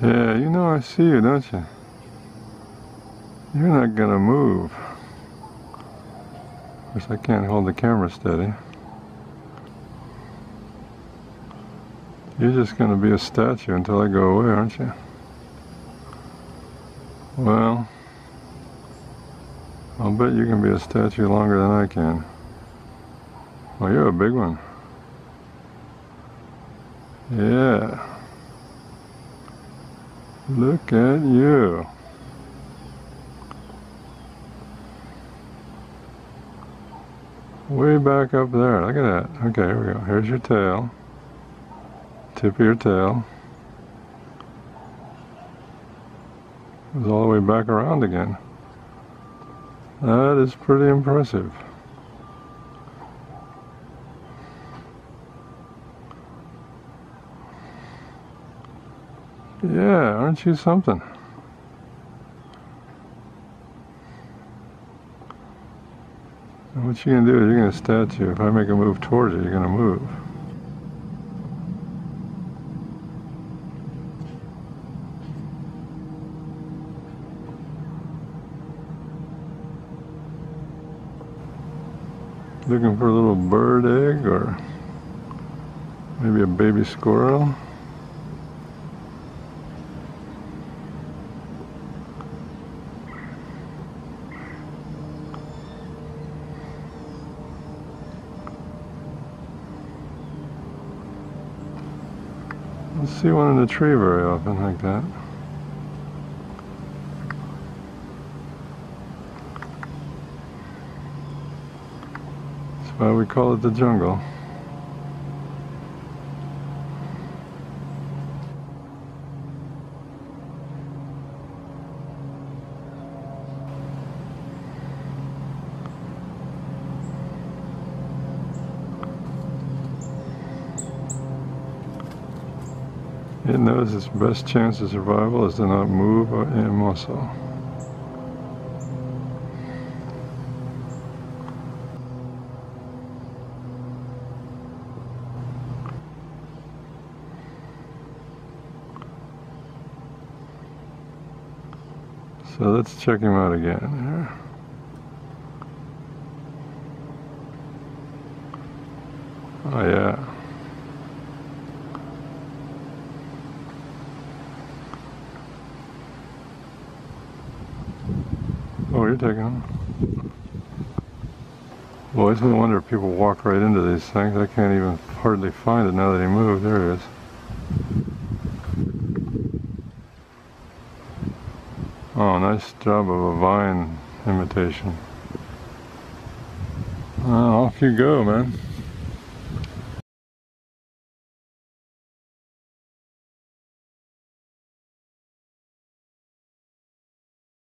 Yeah, you know I see you, don't you? You're not gonna move. Of course, I can't hold the camera steady. You're just gonna be a statue until I go away, aren't you? Well, I'll bet you can be a statue longer than I can. Well, you're a big one. Yeah. Look at you. Way back up there. Look at that. Okay, here we go. Here's your tail. Tip of your tail. Goes all the way back around again. That is pretty impressive. Yeah, aren't you something? What you're going to do is you're going to statue. If I make a move towards you, you're going to move. Looking for a little bird egg or maybe a baby squirrel. Don't see one in the tree very often like that. That's why we call it the jungle. It knows its best chance of survival is to not move or a muscle. So let's check him out again here. Oh yeah. Oh, you're taking it's no wonder people walk right into these things. I can't even hardly find it now that he moved. There it is. Oh, nice job of a vine imitation. Well, off you go, man.